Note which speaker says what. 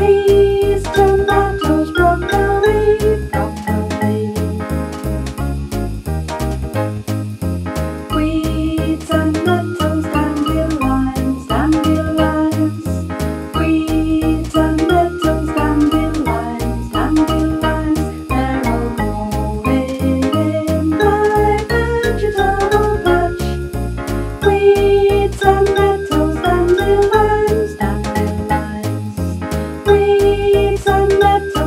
Speaker 1: free. Will